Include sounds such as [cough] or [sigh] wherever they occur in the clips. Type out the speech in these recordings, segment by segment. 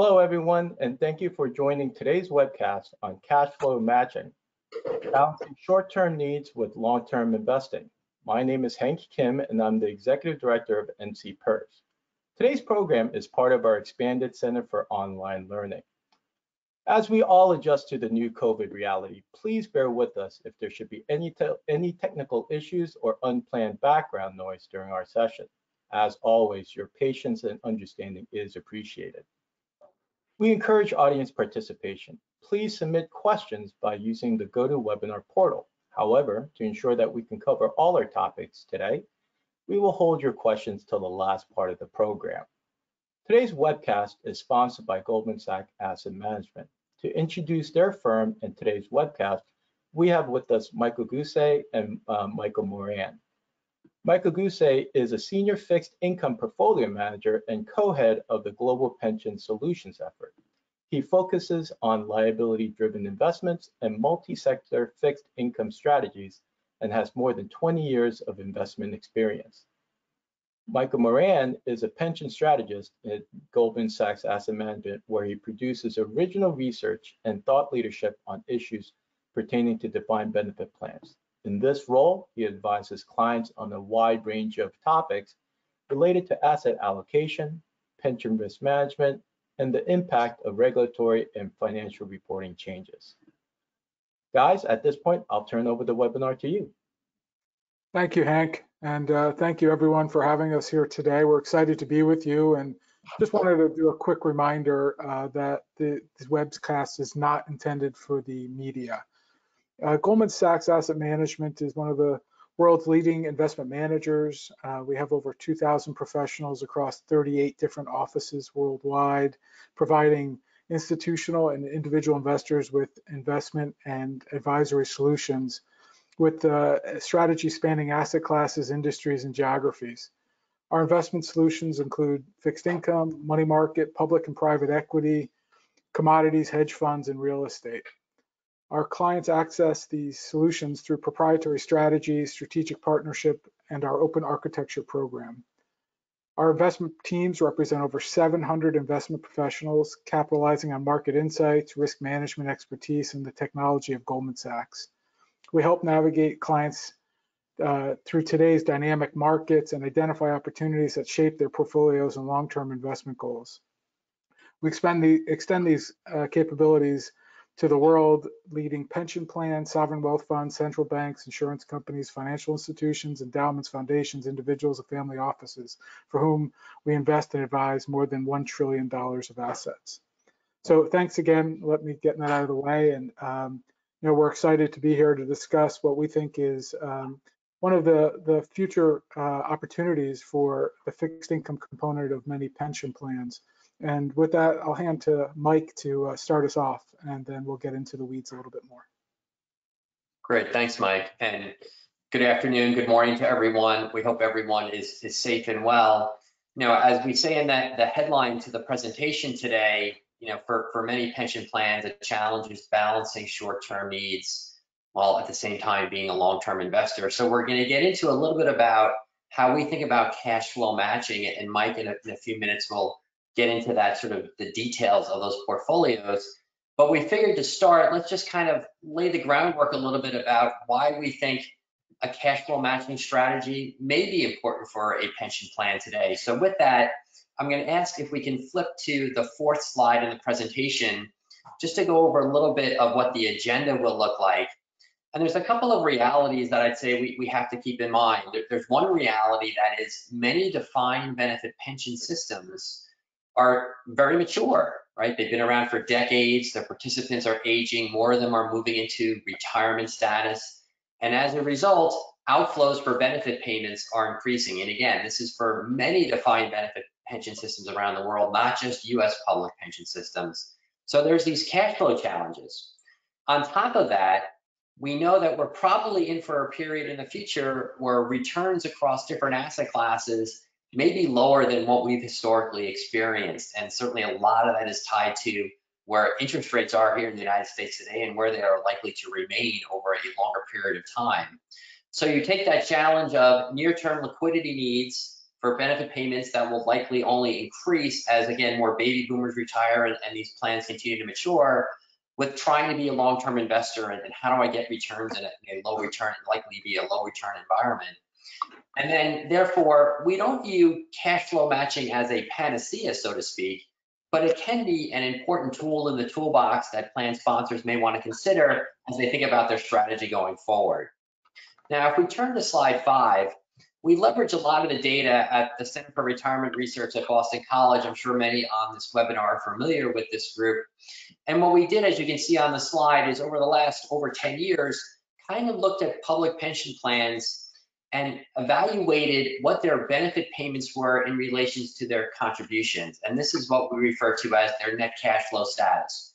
Hello, everyone, and thank you for joining today's webcast on cash flow matching, balancing short-term needs with long-term investing. My name is Hank Kim, and I'm the Executive Director of NCPERS. Today's program is part of our expanded Center for Online Learning. As we all adjust to the new COVID reality, please bear with us if there should be any, te any technical issues or unplanned background noise during our session. As always, your patience and understanding is appreciated. We encourage audience participation. Please submit questions by using the GoToWebinar portal. However, to ensure that we can cover all our topics today, we will hold your questions till the last part of the program. Today's webcast is sponsored by Goldman Sachs Asset Management. To introduce their firm in today's webcast, we have with us Michael Gousset and uh, Michael Moran. Michael Gousset is a senior fixed income portfolio manager and co-head of the Global Pension Solutions effort. He focuses on liability-driven investments and multi-sector fixed income strategies and has more than 20 years of investment experience. Michael Moran is a pension strategist at Goldman Sachs Asset Management, where he produces original research and thought leadership on issues pertaining to defined benefit plans. In this role, he advises clients on a wide range of topics related to asset allocation, pension risk management, and the impact of regulatory and financial reporting changes. Guys, at this point, I'll turn over the webinar to you. Thank you, Hank. And uh, thank you everyone for having us here today. We're excited to be with you and just wanted to do a quick reminder uh, that the, this webcast is not intended for the media. Uh, Goldman Sachs Asset Management is one of the world's leading investment managers. Uh, we have over 2,000 professionals across 38 different offices worldwide, providing institutional and individual investors with investment and advisory solutions with uh, strategy spanning asset classes, industries, and geographies. Our investment solutions include fixed income, money market, public and private equity, commodities, hedge funds, and real estate. Our clients access these solutions through proprietary strategies, strategic partnership, and our open architecture program. Our investment teams represent over 700 investment professionals capitalizing on market insights, risk management expertise, and the technology of Goldman Sachs. We help navigate clients uh, through today's dynamic markets and identify opportunities that shape their portfolios and long-term investment goals. We the, extend these uh, capabilities to the world leading pension plans, sovereign wealth funds, central banks, insurance companies, financial institutions, endowments, foundations, individuals, and family offices for whom we invest and advise more than $1 trillion of assets. So thanks again. Let me get that out of the way. And, um, you know, we're excited to be here to discuss what we think is um, one of the, the future uh, opportunities for the fixed income component of many pension plans. And with that, I'll hand to Mike to uh, start us off, and then we'll get into the weeds a little bit more. Great, thanks, Mike. And good afternoon, good morning to everyone. We hope everyone is, is safe and well. You know, as we say in that the headline to the presentation today, you know, for, for many pension plans, the challenge is balancing short-term needs while at the same time being a long-term investor. So we're going to get into a little bit about how we think about cash flow matching, and Mike in a, in a few minutes will get into that sort of the details of those portfolios. But we figured to start, let's just kind of lay the groundwork a little bit about why we think a cash flow matching strategy may be important for a pension plan today. So with that, I'm going to ask if we can flip to the fourth slide in the presentation, just to go over a little bit of what the agenda will look like. And there's a couple of realities that I'd say we, we have to keep in mind. There's one reality that is many defined benefit pension systems are very mature, right? They've been around for decades. Their participants are aging. More of them are moving into retirement status. And as a result, outflows for benefit payments are increasing. And again, this is for many defined benefit pension systems around the world, not just US public pension systems. So there's these cash flow challenges. On top of that, we know that we're probably in for a period in the future where returns across different asset classes maybe lower than what we've historically experienced. And certainly a lot of that is tied to where interest rates are here in the United States today and where they are likely to remain over a longer period of time. So you take that challenge of near-term liquidity needs for benefit payments that will likely only increase as, again, more baby boomers retire and, and these plans continue to mature, with trying to be a long-term investor and, and how do I get returns in a, in a low return, likely be a low return environment. And then therefore, we don't view cash flow matching as a panacea, so to speak, but it can be an important tool in the toolbox that plan sponsors may want to consider as they think about their strategy going forward. Now, if we turn to slide five, we leverage a lot of the data at the Center for Retirement Research at Boston College. I'm sure many on this webinar are familiar with this group. And what we did, as you can see on the slide, is over the last over 10 years, kind of looked at public pension plans and evaluated what their benefit payments were in relation to their contributions. And this is what we refer to as their net cash flow status.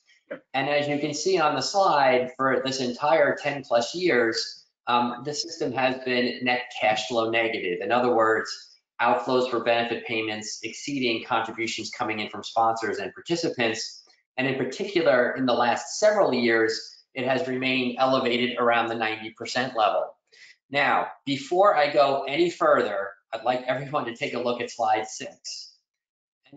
And as you can see on the slide, for this entire 10 plus years, um, the system has been net cash flow negative. In other words, outflows for benefit payments exceeding contributions coming in from sponsors and participants. And in particular, in the last several years, it has remained elevated around the 90% level. Now, before I go any further, I'd like everyone to take a look at slide six.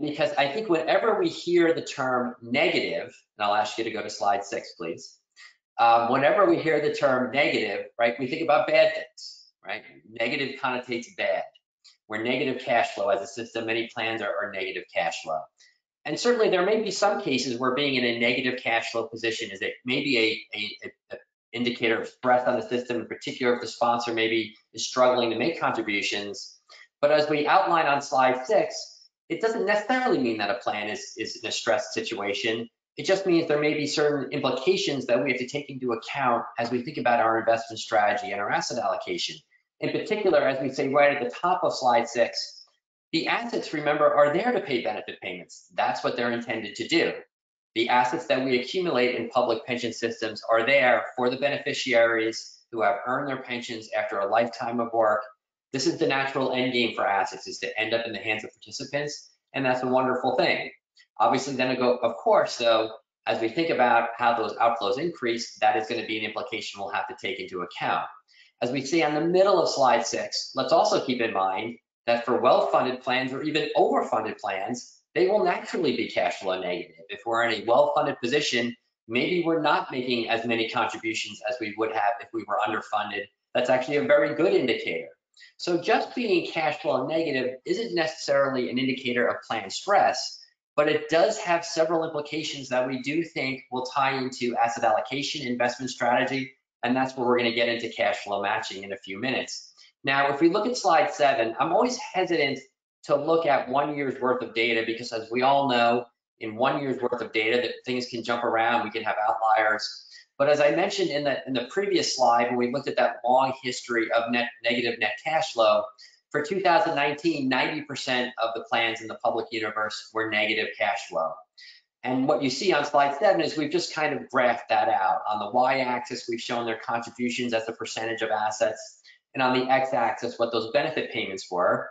Because I think whenever we hear the term negative, and I'll ask you to go to slide six, please. Um, whenever we hear the term negative, right, we think about bad things, right? Negative connotates bad. We're negative cash flow as a system. Many plans are, are negative cash flow. And certainly there may be some cases where being in a negative cash flow position is a, maybe a, a, a indicator of stress on the system, in particular if the sponsor maybe is struggling to make contributions. But as we outline on slide six, it doesn't necessarily mean that a plan is, is in a stressed situation. It just means there may be certain implications that we have to take into account as we think about our investment strategy and our asset allocation. In particular, as we say right at the top of slide six, the assets, remember, are there to pay benefit payments. That's what they're intended to do. The assets that we accumulate in public pension systems are there for the beneficiaries who have earned their pensions after a lifetime of work. This is the natural end game for assets is to end up in the hands of participants, and that's a wonderful thing. Obviously, then go, of course, though, as we think about how those outflows increase, that is going to be an implication we'll have to take into account. As we see on the middle of slide six, let's also keep in mind that for well-funded plans or even overfunded plans, they will naturally be cash flow negative. If we're in a well-funded position, maybe we're not making as many contributions as we would have if we were underfunded. That's actually a very good indicator. So just being cash flow negative isn't necessarily an indicator of plan stress, but it does have several implications that we do think will tie into asset allocation, investment strategy, and that's where we're gonna get into cash flow matching in a few minutes. Now, if we look at slide seven, I'm always hesitant to look at one year's worth of data because as we all know, in one year's worth of data that things can jump around, we can have outliers. But as I mentioned in the, in the previous slide, when we looked at that long history of net negative net cash flow, for 2019, 90% of the plans in the public universe were negative cash flow. And what you see on slide seven is we've just kind of graphed that out. On the y-axis, we've shown their contributions as a percentage of assets. And on the x-axis, what those benefit payments were.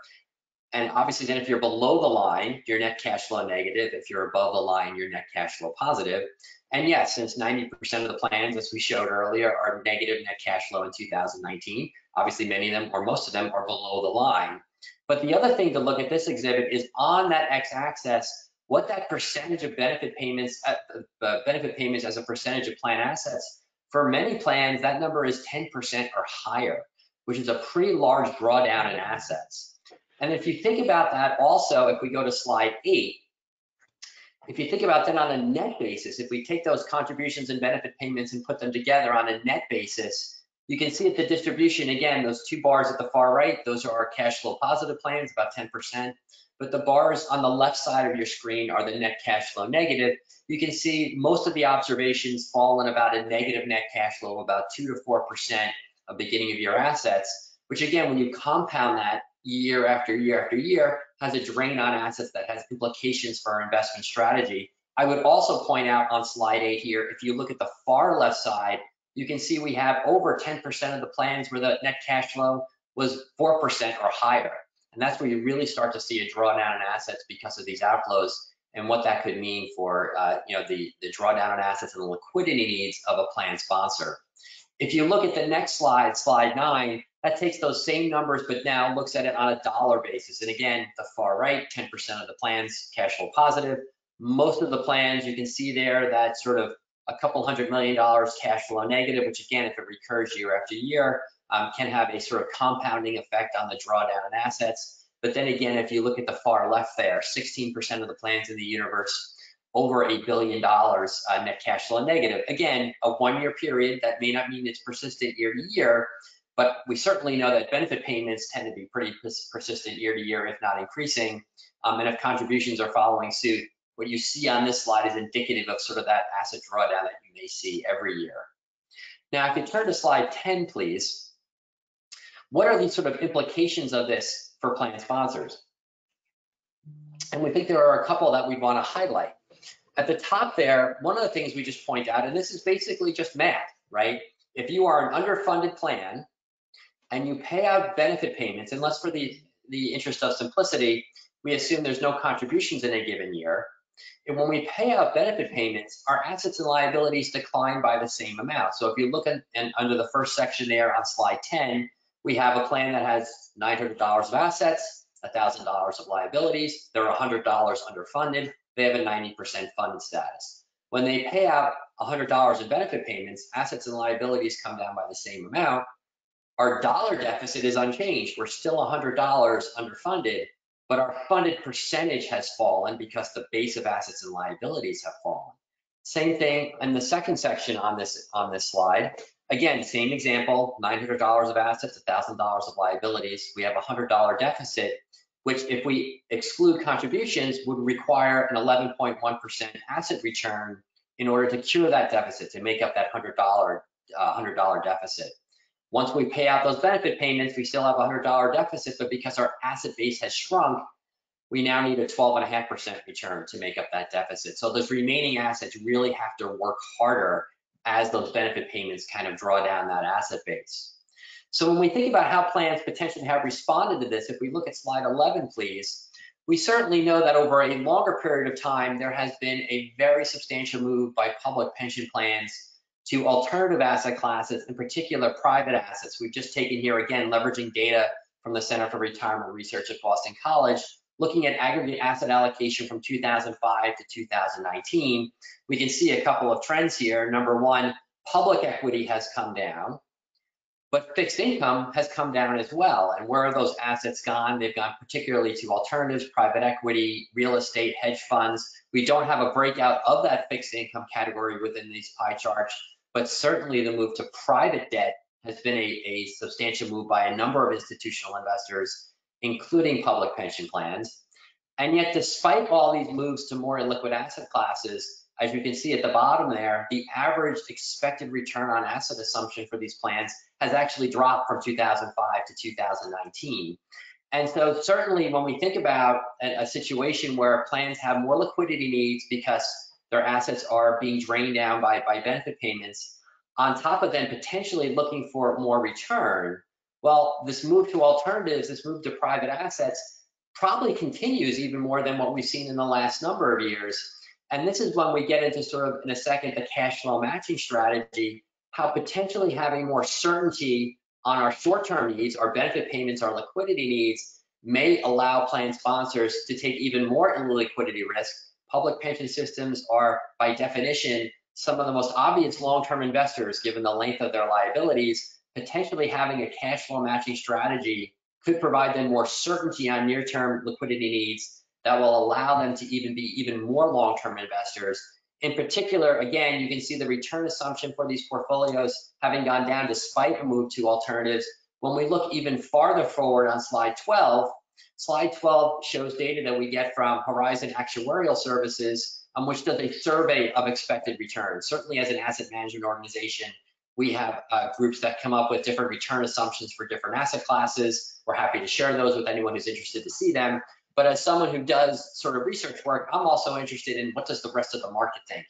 And obviously then if you're below the line, your net cash flow negative. If you're above the line, your net cash flow positive. And yes, since 90% of the plans, as we showed earlier, are negative net cash flow in 2019, obviously many of them or most of them are below the line. But the other thing to look at this exhibit is on that x-axis, what that percentage of benefit payments, uh, uh, benefit payments as a percentage of plan assets. For many plans, that number is 10% or higher, which is a pretty large drawdown in assets. And if you think about that also, if we go to slide eight, if you think about that on a net basis, if we take those contributions and benefit payments and put them together on a net basis, you can see at the distribution, again, those two bars at the far right, those are our cash flow positive plans, about 10%. But the bars on the left side of your screen are the net cash flow negative. You can see most of the observations fall in about a negative net cash flow about 2 to 4% of beginning of year assets, which again, when you compound that year after year after year has a drain on assets that has implications for our investment strategy. I would also point out on slide eight here, if you look at the far left side, you can see we have over 10% of the plans where the net cash flow was 4% or higher. And that's where you really start to see a drawdown in assets because of these outflows and what that could mean for uh, you know the, the drawdown in assets and the liquidity needs of a plan sponsor. If you look at the next slide, slide nine, that takes those same numbers, but now looks at it on a dollar basis. And again, the far right, 10% of the plans cash flow positive. Most of the plans you can see there that sort of a couple hundred million dollars cash flow negative, which again, if it recurs year after year, um, can have a sort of compounding effect on the drawdown in assets. But then again, if you look at the far left there, 16% of the plans in the universe over a billion dollars uh, net cash flow negative. Again, a one-year period, that may not mean it's persistent year to year, but we certainly know that benefit payments tend to be pretty persistent year to year, if not increasing. Um, and if contributions are following suit, what you see on this slide is indicative of sort of that asset drawdown that you may see every year. Now, if you turn to slide 10, please, what are the sort of implications of this for plan sponsors? And we think there are a couple that we'd want to highlight. At the top there, one of the things we just point out, and this is basically just math, right? If you are an underfunded plan and you pay out benefit payments, unless for the, the interest of simplicity, we assume there's no contributions in a given year. And when we pay out benefit payments, our assets and liabilities decline by the same amount. So if you look at and under the first section there on slide 10, we have a plan that has $900 of assets, $1,000 of liabilities. They're $100 underfunded. They have a 90% funded status. When they pay out $100 in benefit payments, assets and liabilities come down by the same amount. Our dollar deficit is unchanged. We're still $100 underfunded, but our funded percentage has fallen because the base of assets and liabilities have fallen. Same thing in the second section on this on this slide. Again, same example, $900 of assets, $1,000 of liabilities. We have a $100 deficit, which if we exclude contributions would require an 11.1% asset return in order to cure that deficit, to make up that $100, uh, $100 deficit. Once we pay out those benefit payments, we still have a $100 deficit, but because our asset base has shrunk, we now need a 12.5% return to make up that deficit. So those remaining assets really have to work harder as those benefit payments kind of draw down that asset base. So when we think about how plans potentially have responded to this, if we look at slide 11, please, we certainly know that over a longer period of time, there has been a very substantial move by public pension plans to alternative asset classes, in particular private assets. We've just taken here, again, leveraging data from the Center for Retirement Research at Boston College, looking at aggregate asset allocation from 2005 to 2019. We can see a couple of trends here. Number one, public equity has come down, but fixed income has come down as well. And where are those assets gone? They've gone particularly to alternatives, private equity, real estate, hedge funds. We don't have a breakout of that fixed income category within these pie charts, but certainly the move to private debt has been a, a substantial move by a number of institutional investors, including public pension plans. And yet, despite all these moves to more liquid asset classes, as you can see at the bottom there, the average expected return on asset assumption for these plans has actually dropped from 2005 to 2019. And so certainly when we think about a, a situation where plans have more liquidity needs because their assets are being drained down by, by benefit payments, on top of then potentially looking for more return, well, this move to alternatives, this move to private assets probably continues even more than what we've seen in the last number of years. And this is when we get into sort of, in a second, the cash flow matching strategy, how potentially having more certainty on our short-term needs, our benefit payments, our liquidity needs, may allow plan sponsors to take even more illiquidity risk public pension systems are, by definition, some of the most obvious long-term investors, given the length of their liabilities, potentially having a cash flow matching strategy could provide them more certainty on near-term liquidity needs that will allow them to even be even more long-term investors. In particular, again, you can see the return assumption for these portfolios having gone down despite a move to alternatives. When we look even farther forward on slide 12, Slide 12 shows data that we get from Horizon Actuarial Services, um, which does a survey of expected returns. Certainly as an asset management organization, we have uh, groups that come up with different return assumptions for different asset classes. We're happy to share those with anyone who's interested to see them. But as someone who does sort of research work, I'm also interested in what does the rest of the market think?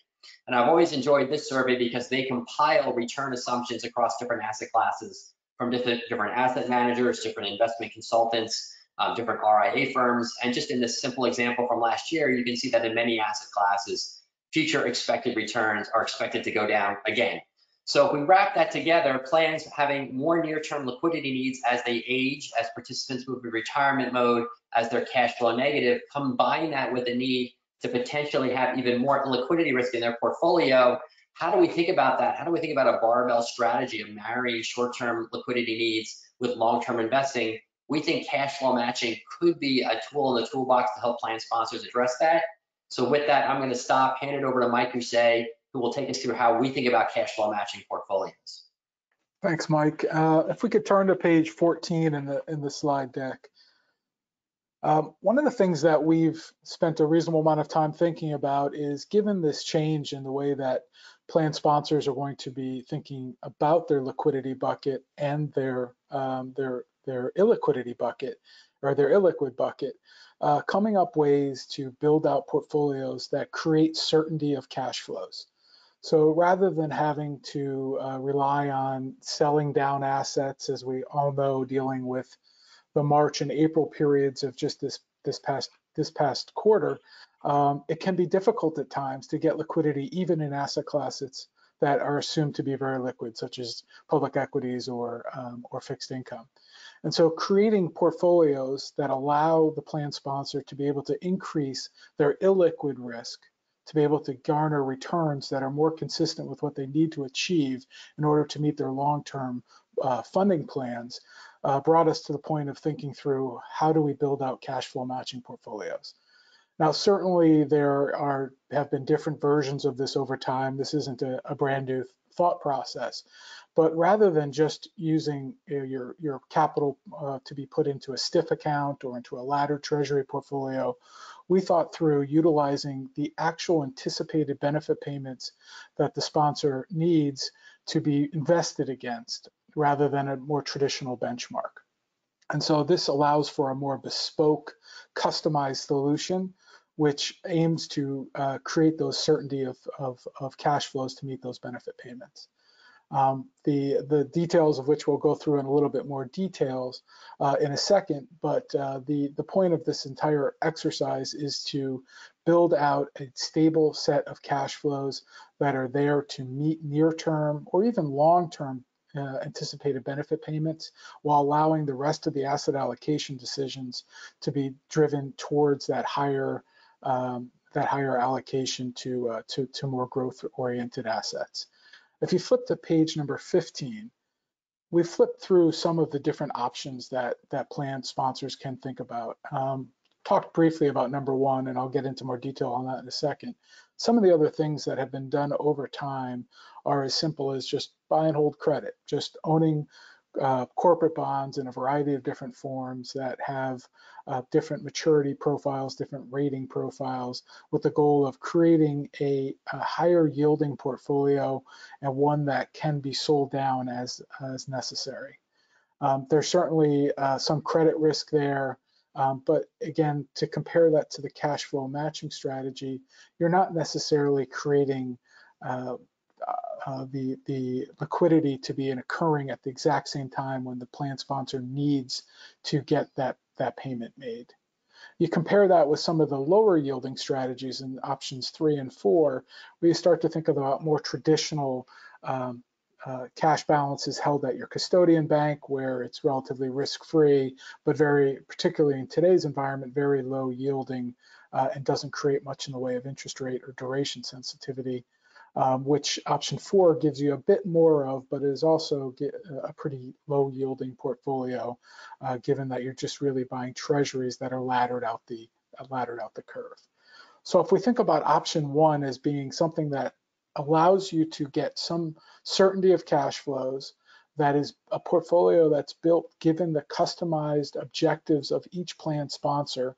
And I've always enjoyed this survey because they compile return assumptions across different asset classes from different, different asset managers, different investment consultants, um, different RIA firms. And just in this simple example from last year, you can see that in many asset classes, future expected returns are expected to go down again. So if we wrap that together, plans having more near-term liquidity needs as they age, as participants move to retirement mode, as their cash flow negative, combine that with the need to potentially have even more liquidity risk in their portfolio. How do we think about that? How do we think about a barbell strategy of marrying short-term liquidity needs with long-term investing? We think cash flow matching could be a tool in the toolbox to help plan sponsors address that. So with that, I'm going to stop, hand it over to Mike Gousset, who will take us through how we think about cash flow matching portfolios. Thanks, Mike. Uh, if we could turn to page 14 in the in the slide deck. Um, one of the things that we've spent a reasonable amount of time thinking about is given this change in the way that plan sponsors are going to be thinking about their liquidity bucket and their um, their their illiquidity bucket or their illiquid bucket, uh, coming up ways to build out portfolios that create certainty of cash flows. So rather than having to uh, rely on selling down assets, as we all know, dealing with the March and April periods of just this this past this past quarter, um, it can be difficult at times to get liquidity even in asset classes that are assumed to be very liquid, such as public equities or um, or fixed income. And so creating portfolios that allow the plan sponsor to be able to increase their illiquid risk to be able to garner returns that are more consistent with what they need to achieve in order to meet their long-term uh, funding plans uh, brought us to the point of thinking through how do we build out cash flow matching portfolios. Now, certainly there are have been different versions of this over time. This isn't a, a brand new thought process, but rather than just using your your capital uh, to be put into a STIP account or into a laddered treasury portfolio, we thought through utilizing the actual anticipated benefit payments that the sponsor needs to be invested against rather than a more traditional benchmark. And so this allows for a more bespoke, customized solution which aims to uh, create those certainty of, of, of, cash flows to meet those benefit payments. Um, the, the details of which we'll go through in a little bit more details uh, in a second, but uh, the, the point of this entire exercise is to build out a stable set of cash flows that are there to meet near-term or even long-term uh, anticipated benefit payments while allowing the rest of the asset allocation decisions to be driven towards that higher um, that higher allocation to, uh, to, to more growth-oriented assets. If you flip to page number 15, we flipped through some of the different options that, that plan sponsors can think about. Um, talked briefly about number one, and I'll get into more detail on that in a second. Some of the other things that have been done over time are as simple as just buy and hold credit, just owning uh, corporate bonds in a variety of different forms that have uh, different maturity profiles, different rating profiles, with the goal of creating a, a, higher yielding portfolio and one that can be sold down as, as necessary. Um, there's certainly uh, some credit risk there, um, but again, to compare that to the cash flow matching strategy, you're not necessarily creating uh, the, the liquidity to be occurring at the exact same time when the plan sponsor needs to get that, that payment made. You compare that with some of the lower yielding strategies in options three and four, where you start to think about more traditional um, uh, cash balances held at your custodian bank where it's relatively risk-free, but very, particularly in today's environment, very low yielding uh, and doesn't create much in the way of interest rate or duration sensitivity um, which option four gives you a bit more of, but is also a pretty low yielding portfolio, uh, given that you're just really buying treasuries that are laddered out the uh, laddered out the curve. So if we think about option one as being something that allows you to get some certainty of cash flows, that is a portfolio that's built given the customized objectives of each plan sponsor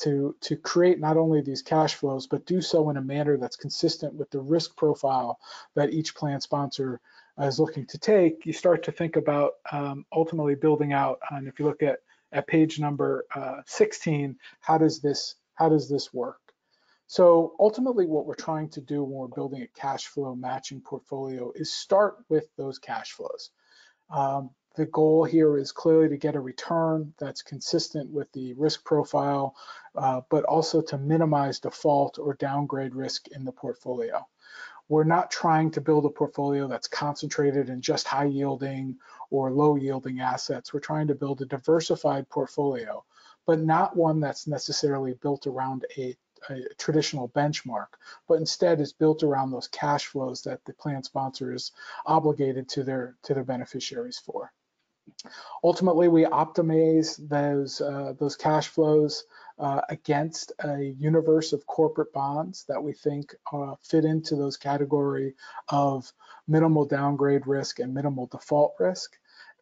to, to create not only these cash flows, but do so in a manner that's consistent with the risk profile that each plan sponsor is looking to take, you start to think about um, ultimately building out, and if you look at, at page number uh, 16, how does this how does this work? So ultimately what we're trying to do when we're building a cash flow matching portfolio is start with those cash flows. Um, the goal here is clearly to get a return that's consistent with the risk profile, uh, but also to minimize default or downgrade risk in the portfolio. we're not trying to build a portfolio that's concentrated in just high yielding or low yielding assets. We're trying to build a diversified portfolio, but not one that's necessarily built around a, a traditional benchmark, but instead is built around those cash flows that the plan sponsor is obligated to their to their beneficiaries for. Ultimately, we optimize those uh, those cash flows uh, against a universe of corporate bonds that we think uh, fit into those category of minimal downgrade risk and minimal default risk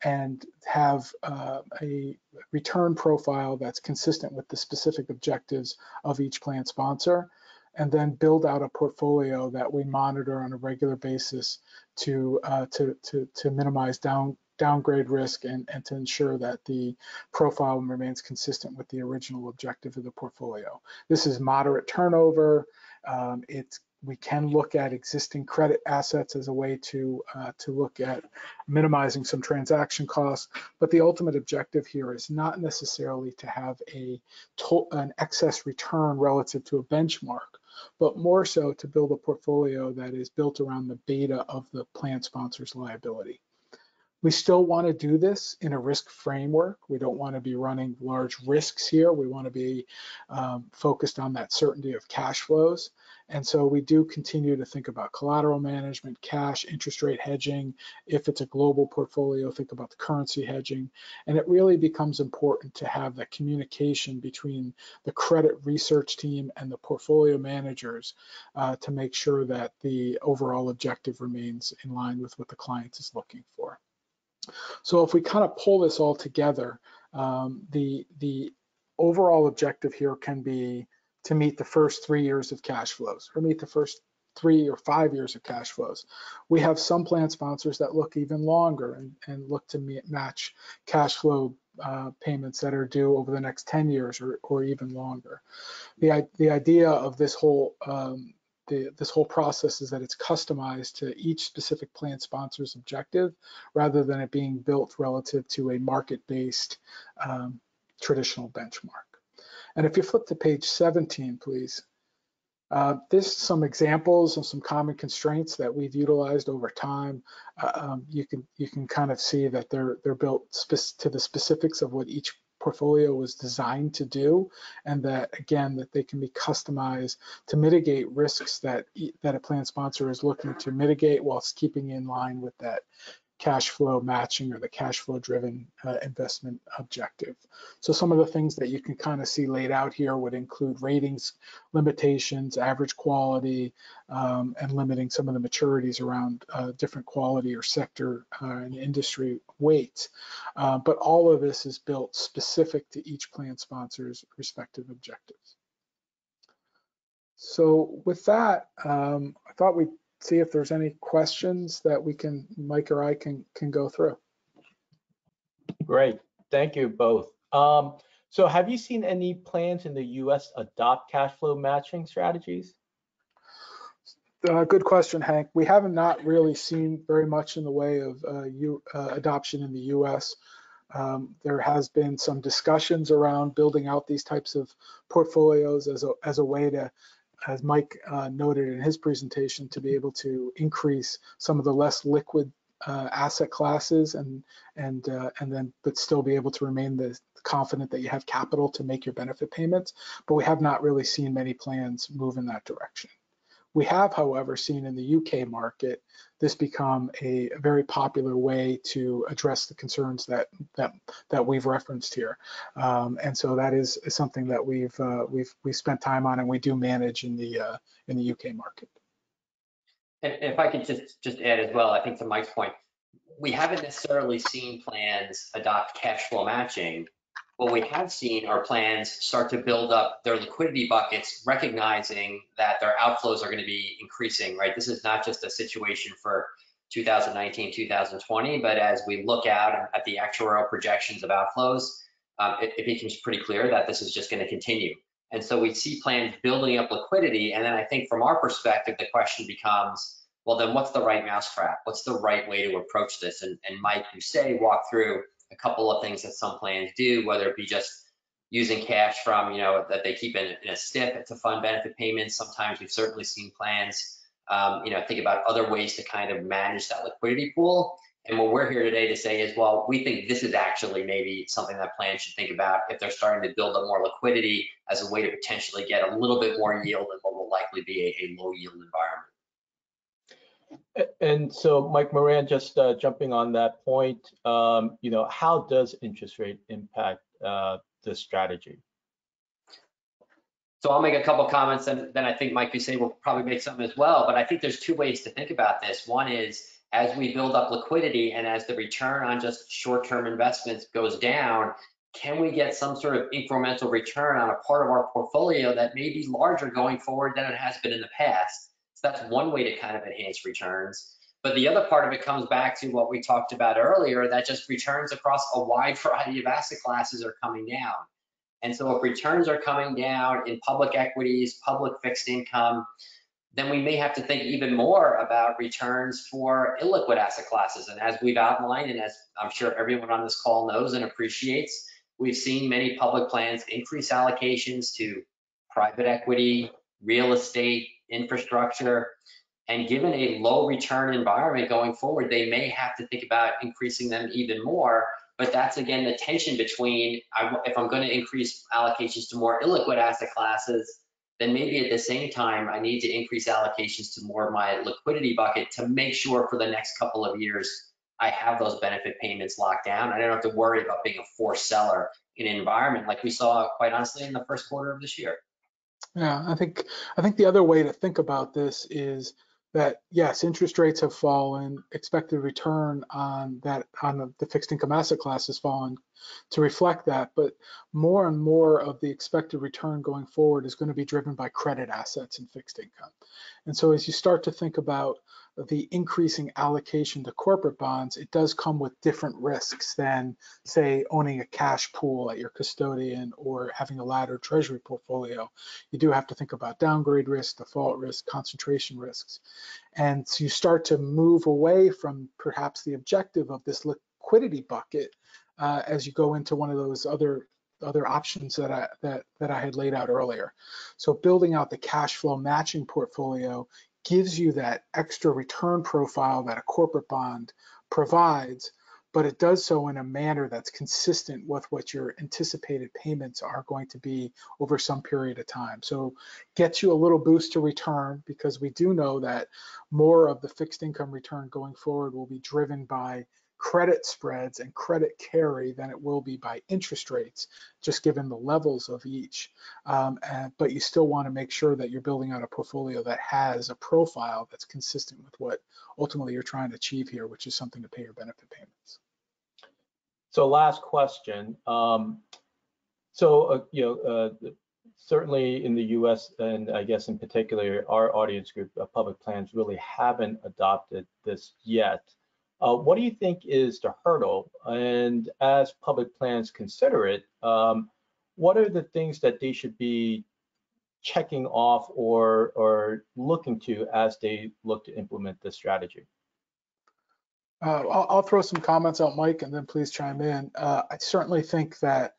and have uh, a return profile that's consistent with the specific objectives of each plan sponsor and then build out a portfolio that we monitor on a regular basis to uh, to, to to minimize down downgrade risk and, and to ensure that the profile remains consistent with the original objective of the portfolio. This is moderate turnover. Um, it's we can look at existing credit assets as a way to uh, to look at minimizing some transaction costs. But the ultimate objective here is not necessarily to have a an excess return relative to a benchmark, but more so to build a portfolio that is built around the beta of the plan sponsor's liability. We still want to do this in a risk framework. We don't want to be running large risks here. We want to be um, focused on that certainty of cash flows. And so we do continue to think about collateral management, cash, interest rate hedging. If it's a global portfolio, think about the currency hedging. And it really becomes important to have that communication between the credit research team and the portfolio managers uh, to make sure that the overall objective remains in line with what the client is looking for. So if we kind of pull this all together, um, the, the overall objective here can be to meet the first three years of cash flows or meet the first three or five years of cash flows. We have some plan sponsors that look even longer and, and look to meet, match cash flow uh, payments that are due over the next 10 years or, or even longer. The, the idea of this whole um, the, this whole process is that it's customized to each specific plan sponsor's objective rather than it being built relative to a market-based um, traditional benchmark. And if you flip to page 17, please, uh, there's some examples of some common constraints that we've utilized over time. Uh, um, you can you can kind of see that they're they're built to the specifics of what each portfolio was designed to do and that again that they can be customized to mitigate risks that that a plan sponsor is looking to mitigate whilst keeping in line with that cash flow matching or the cash flow driven uh, investment objective. So some of the things that you can kind of see laid out here would include ratings limitations, average quality, um, and limiting some of the maturities around uh, different quality or sector uh, and industry weights. Uh, but all of this is built specific to each plan sponsor's respective objectives. So with that, um, I thought we'd see if there's any questions that we can, Mike or I can, can go through. Great, thank you both. Um, so have you seen any plans in the US adopt cash flow matching strategies? Uh, good question, Hank. We haven't not really seen very much in the way of uh, U, uh, adoption in the U.S. Um, there has been some discussions around building out these types of portfolios as a as a way to as Mike uh, noted in his presentation, to be able to increase some of the less liquid uh, asset classes and and uh, and then but still be able to remain the confident that you have capital to make your benefit payments. But we have not really seen many plans move in that direction. We have, however, seen in the UK market this become a, very popular way to address the concerns that that that we've referenced here, um, and so that is, something that we've uh, we've we spent time on and we do manage in the uh, in the UK market. And if I could just just add as well, I think to Mike's point, we haven't necessarily seen plans adopt cash flow matching what we have seen are plans start to build up their liquidity buckets, recognizing that their outflows are going to be increasing, right? This is not just a situation for 2019, 2020, but as we look out at the actuarial projections of outflows, um, it, it becomes pretty clear that this is just going to continue. And so we see plans building up liquidity. And then I think from our perspective, the question becomes, well, then what's the right mousetrap? What's the right way to approach this? And, and Mike, you say, walk through a couple of things that some plans do, whether it be just using cash from, you know, that they keep in, in a STIP to fund benefit payments. Sometimes we've certainly seen plans um, you know, think about other ways to kind of manage that liquidity pool. And what we're here today to say is, well, we think this is actually maybe something that plans should think about if they're starting to build up more liquidity as a way to potentially get a little bit more yield in what will likely be a, a low yield environment. And so, Mike Moran, just uh, jumping on that point, um, you know, how does interest rate impact uh, this strategy? So I'll make a couple comments and then I think Mike Gousset will probably make some as well. But I think there's two ways to think about this. One is as we build up liquidity and as the return on just short-term investments goes down, can we get some sort of incremental return on a part of our portfolio that may be larger going forward than it has been in the past? That's one way to kind of enhance returns. But the other part of it comes back to what we talked about earlier, that just returns across a wide [laughs] variety of asset classes are coming down. And so if returns are coming down in public equities, public fixed income, then we may have to think even more about returns for illiquid asset classes. And as we've outlined, and as I'm sure everyone on this call knows and appreciates, we've seen many public plans increase allocations to private equity, real estate, infrastructure. And given a low return environment going forward, they may have to think about increasing them even more. But that's again the tension between if I'm going to increase allocations to more illiquid asset classes, then maybe at the same time I need to increase allocations to more of my liquidity bucket to make sure for the next couple of years I have those benefit payments locked down. I don't have to worry about being a forced seller in an environment like we saw quite honestly in the first quarter of this year. Yeah, I think I think the other way to think about this is that yes, interest rates have fallen, expected return on that on the, the fixed income asset class has fallen to reflect that, but more and more of the expected return going forward is going to be driven by credit assets and fixed income. And so as you start to think about the increasing allocation to corporate bonds, it does come with different risks than, say, owning a cash pool at your custodian or having a laddered treasury portfolio. You do have to think about downgrade risk, default risk, concentration risks. And so you start to move away from perhaps the objective of this liquidity bucket uh, as you go into one of those other other options that I that that I had laid out earlier. So building out the cash flow matching portfolio gives you that extra return profile that a corporate bond provides, but it does so in a manner that's consistent with what your anticipated payments are going to be over some period of time. So gets you a little boost to return because we do know that more of the fixed income return going forward will be driven by credit spreads and credit carry than it will be by interest rates, just given the levels of each. Um, and, but you still want to make sure that you're building out a portfolio that has a profile that's consistent with what ultimately you're trying to achieve here, which is something to pay your benefit payments. So last question. Um, so, uh, you know, uh, certainly in the US and I guess in particular, our audience group, uh, public plans really haven't adopted this yet. Uh, what do you think is the hurdle? And as public plans consider it, um, what are the things that they should be checking off or, or looking to as they look to implement this strategy? Uh, I'll, I'll, throw some comments out, Mike, and then please chime in. Uh, I certainly think that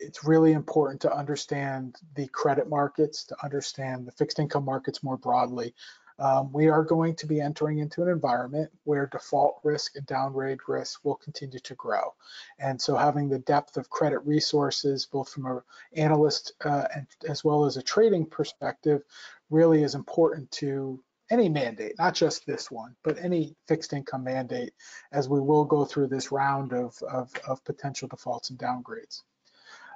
it's really important to understand the credit markets, to understand the fixed income markets more broadly. Um, we are going to be entering into an environment where default risk and downgrade risk will continue to grow. And so having the depth of credit resources, both from an analyst uh, and as well as a trading perspective, really is important to any mandate, not just this one, but any fixed income mandate, as we will go through this round of, of, of potential defaults and downgrades.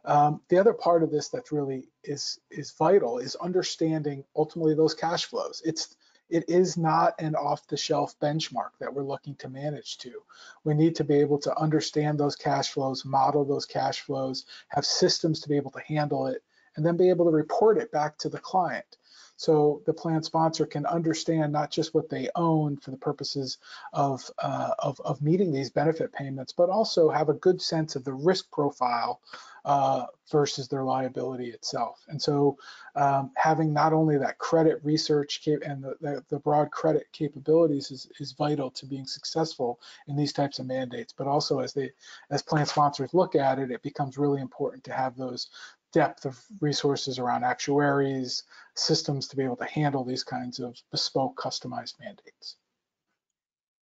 Um, the other part of this that really is is vital is understanding ultimately those cash flows. It's it is not an off-the-shelf benchmark that we're looking to manage to. We need to be able to understand those cash flows, model those cash flows, have systems to be able to handle it, and then be able to report it back to the client. So the plan sponsor can understand not just what they own for the purposes of, uh, of, of, meeting these benefit payments, but also have a good sense of the risk profile uh, versus their liability itself. And so um, having not only that credit research and the, the, the, broad credit capabilities is, is vital to being successful in these types of mandates, but also as they as plan sponsors look at it, it becomes really important to have those depth of resources around actuaries, systems to be able to handle these kinds of bespoke customized mandates.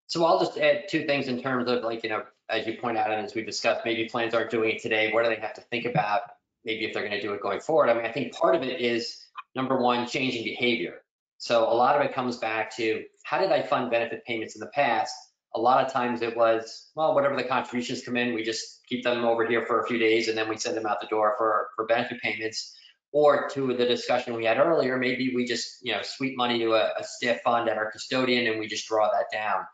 So I'll just add two things in terms of like, you know, as you point out and as we discussed, maybe plans aren't doing it today. What do they have to think about? Maybe if they're going to do it going forward. I mean, I think part of it is number one, changing behavior. So a lot of it comes back to how did I fund benefit payments in the past? A lot of times it was, well, whatever the contributions come in, we just keep them over here for a few days and then we send them out the door for, for benefit payments. Or to the discussion we had earlier, maybe we just, you know, sweep money to a, a STIP fund at our custodian and we just draw that down.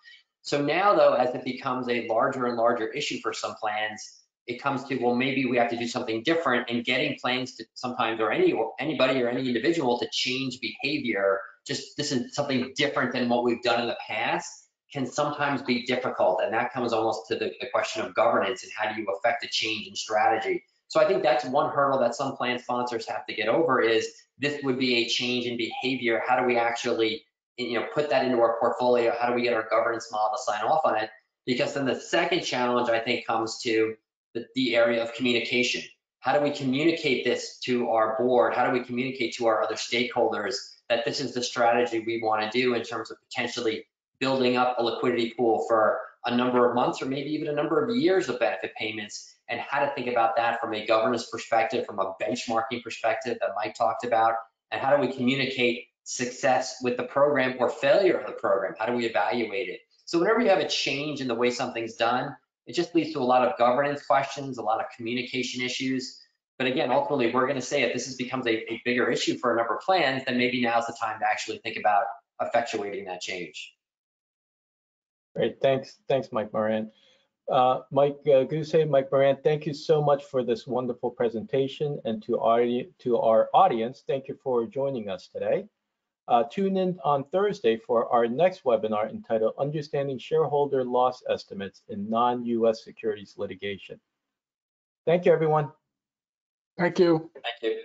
So now though, as it becomes a larger and larger issue for some plans, it comes to, well, maybe we have to do something different and getting plans to sometimes, or any, or anybody or any individual to change behavior, just this is something different than what we've done in the past, can sometimes be difficult. And that comes almost to the, the question of governance and how do you affect a change in strategy. So I think that's one hurdle that some plan sponsors have to get over is this would be a change in behavior. How do we actually you know, put that into our portfolio? How do we get our governance model to sign off on it? Because then the second challenge I think comes to the, the area of communication. How do we communicate this to our board? How do we communicate to our other stakeholders that this is the strategy we want to do in terms of potentially building up a liquidity pool for a number of months or maybe even a number of years of benefit payments and how to think about that from a governance perspective, from a benchmarking perspective that Mike talked about, and how do we communicate success with the program or failure of the program? How do we evaluate it? So whenever you have a change in the way something's done, it just leads to a lot of governance questions, a lot of communication issues. But again, ultimately, we're going to say if this has becomes a, a bigger issue for a number of plans, then maybe now's the time to actually think about effectuating that change. Great, thanks, thanks, Mike Moran. Uh, Mike uh, Gousset, Mike Moran, thank you so much for this wonderful presentation, and to our to our audience, thank you for joining us today. Uh, tune in on Thursday for our next webinar entitled Understanding Shareholder Loss Estimates in Non-U.S. Securities Litigation. Thank you, everyone. Thank you. Thank you.